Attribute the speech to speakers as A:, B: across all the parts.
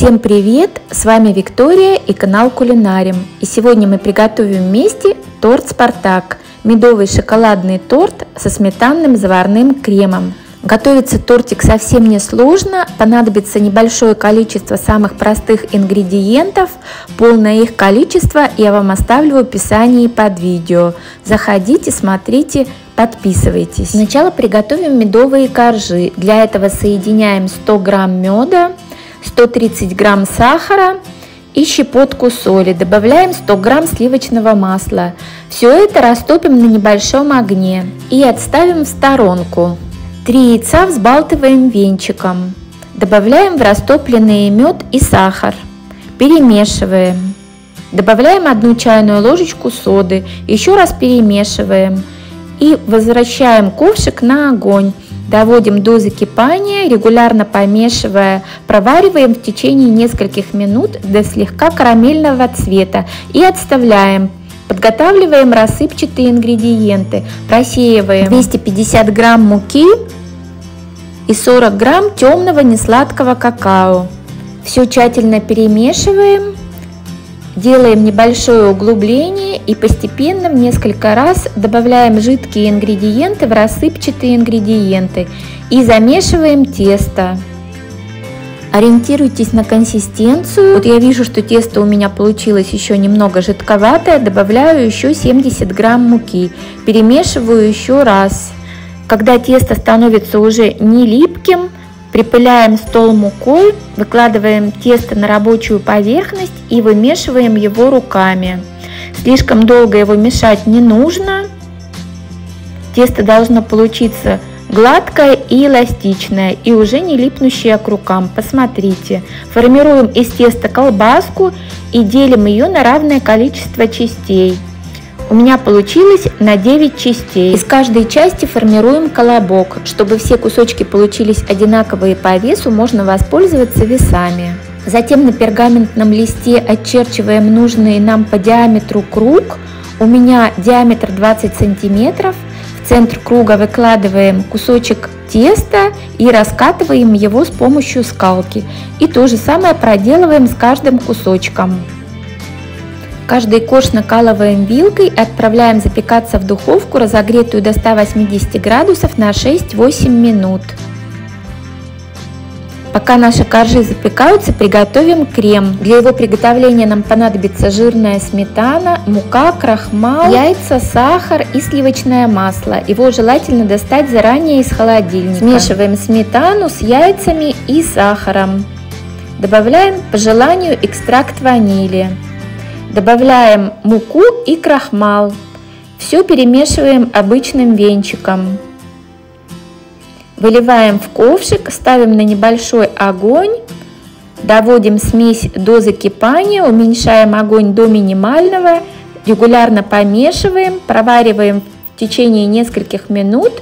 A: Всем привет! С вами Виктория и канал Кулинарим. И сегодня мы приготовим вместе торт «Спартак» – медовый шоколадный торт со сметанным заварным кремом. Готовится тортик совсем не сложно, понадобится небольшое количество самых простых ингредиентов, полное их количество я вам оставлю в описании под видео. Заходите, смотрите, подписывайтесь. Сначала приготовим медовые коржи. Для этого соединяем 100 грамм меда, 130 грамм сахара и щепотку соли. Добавляем 100 грамм сливочного масла. Все это растопим на небольшом огне и отставим в сторонку. Три яйца взбалтываем венчиком. Добавляем в растопленный мед и сахар. Перемешиваем. Добавляем одну чайную ложечку соды. Еще раз перемешиваем. И возвращаем ковшик на огонь. Доводим до закипания, регулярно помешивая, провариваем в течение нескольких минут до слегка карамельного цвета и отставляем. Подготавливаем рассыпчатые ингредиенты. Просеиваем 250 грамм муки и 40 грамм темного несладкого какао. Все тщательно перемешиваем Делаем небольшое углубление и постепенно в несколько раз добавляем жидкие ингредиенты в рассыпчатые ингредиенты и замешиваем тесто. Ориентируйтесь на консистенцию. Вот я вижу, что тесто у меня получилось еще немного жидковатое. Добавляю еще 70 грамм муки. Перемешиваю еще раз. Когда тесто становится уже не липким, Припыляем стол мукой, выкладываем тесто на рабочую поверхность и вымешиваем его руками. Слишком долго его мешать не нужно. Тесто должно получиться гладкое и эластичное и уже не липнущее к рукам. Посмотрите. Формируем из теста колбаску и делим ее на равное количество частей. У меня получилось на 9 частей. Из каждой части формируем колобок. Чтобы все кусочки получились одинаковые по весу, можно воспользоваться весами. Затем на пергаментном листе очерчиваем нужный нам по диаметру круг. У меня диаметр 20 сантиметров. В центр круга выкладываем кусочек теста и раскатываем его с помощью скалки. И то же самое проделываем с каждым кусочком. Каждый корж накалываем вилкой и отправляем запекаться в духовку, разогретую до 180 градусов на 6-8 минут. Пока наши коржи запекаются, приготовим крем. Для его приготовления нам понадобится жирная сметана, мука, крахмал, яйца, сахар и сливочное масло. Его желательно достать заранее из холодильника. Смешиваем сметану с яйцами и сахаром. Добавляем по желанию экстракт ванили. Добавляем муку и крахмал. Все перемешиваем обычным венчиком. Выливаем в ковшик, ставим на небольшой огонь, доводим смесь до закипания, уменьшаем огонь до минимального, регулярно помешиваем, провариваем в течение нескольких минут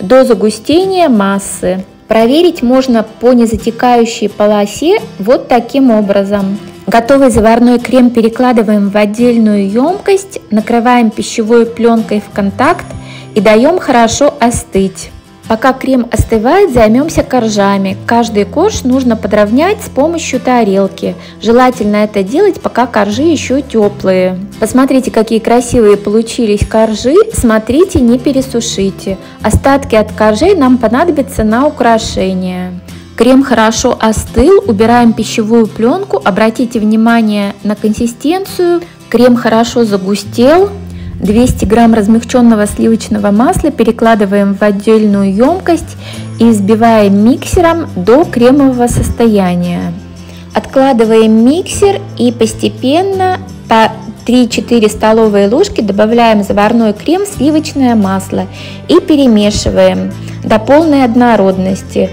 A: до загустения массы. Проверить можно по незатекающей полосе вот таким образом. Готовый заварной крем перекладываем в отдельную емкость, накрываем пищевой пленкой в контакт и даем хорошо остыть. Пока крем остывает, займемся коржами. Каждый корж нужно подровнять с помощью тарелки. Желательно это делать, пока коржи еще теплые. Посмотрите, какие красивые получились коржи. Смотрите, не пересушите. Остатки от коржей нам понадобятся на украшение. Крем хорошо остыл, убираем пищевую пленку, обратите внимание на консистенцию. Крем хорошо загустел. 200 грамм размягченного сливочного масла перекладываем в отдельную емкость и взбиваем миксером до кремового состояния. Откладываем миксер и постепенно по 3-4 столовые ложки добавляем заварной крем, сливочное масло и перемешиваем до полной однородности.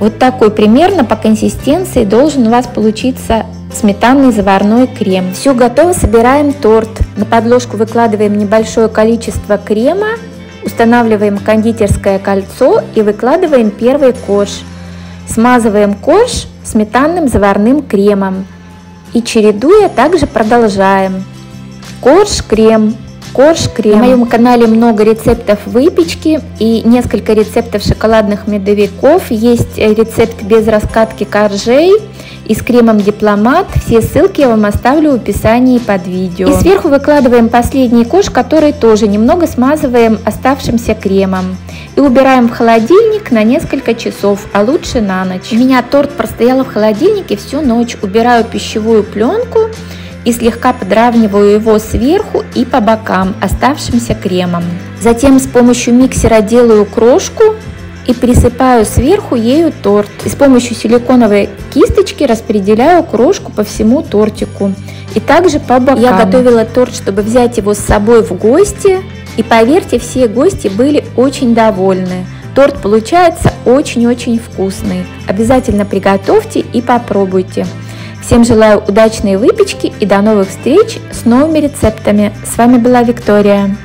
A: Вот такой примерно по консистенции должен у вас получиться сметанный заварной крем. Все готово, собираем торт. На подложку выкладываем небольшое количество крема, устанавливаем кондитерское кольцо и выкладываем первый корж. Смазываем корж сметанным заварным кремом и чередуя также продолжаем. Корж, крем, корж крем. На моем канале много рецептов выпечки и несколько рецептов шоколадных медовиков. Есть рецепт без раскатки коржей и с кремом дипломат. Все ссылки я вам оставлю в описании под видео. И сверху выкладываем последний корж, который тоже немного смазываем оставшимся кремом. И убираем в холодильник на несколько часов, а лучше на ночь. У меня торт простоял в холодильнике всю ночь. Убираю пищевую пленку и слегка подравниваю его сверху и по бокам оставшимся кремом. Затем с помощью миксера делаю крошку и присыпаю сверху ею торт. И с помощью силиконовой кисточки распределяю крошку по всему тортику. И также по бокам. Я готовила торт, чтобы взять его с собой в гости. И поверьте, все гости были очень довольны. Торт получается очень-очень вкусный. Обязательно приготовьте и попробуйте. Всем желаю удачной выпечки и до новых встреч с новыми рецептами. С вами была Виктория.